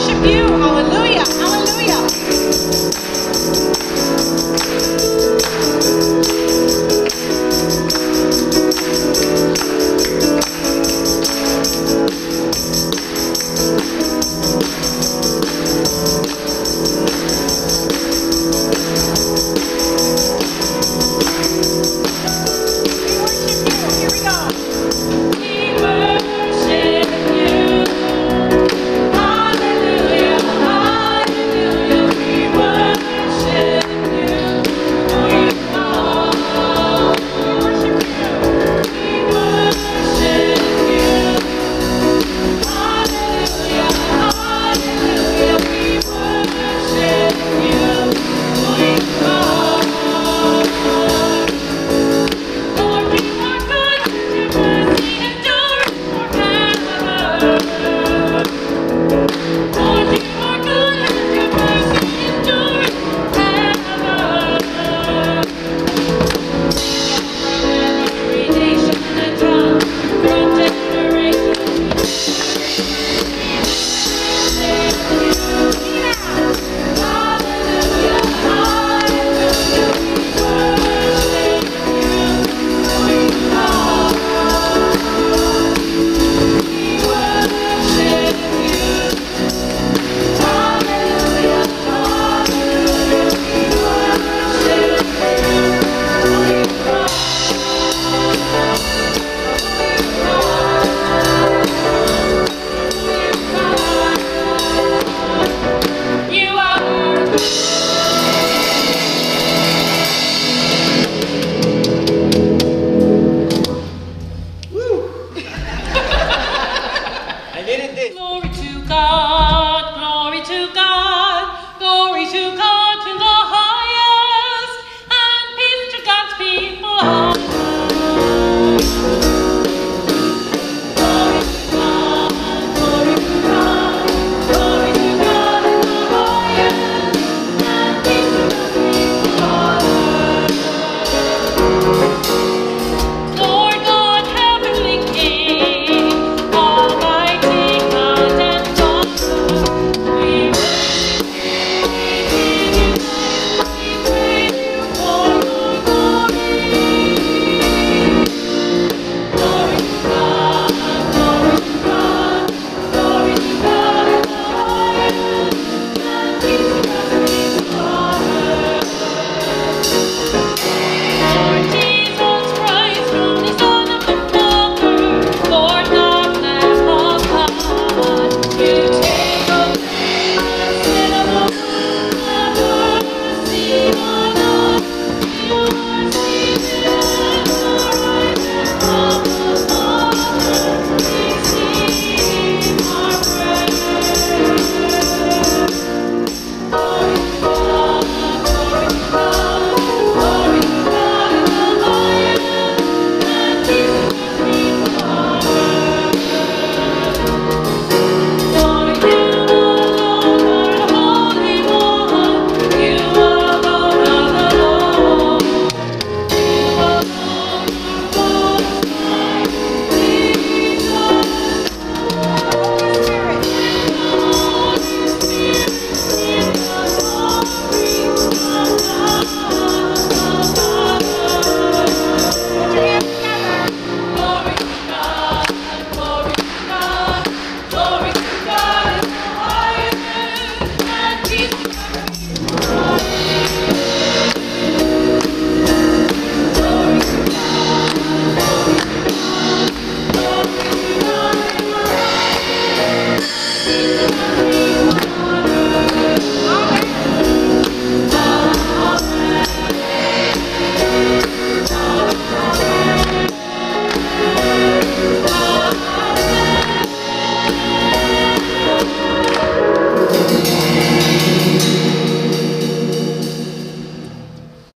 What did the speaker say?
worship you. Hallelujah.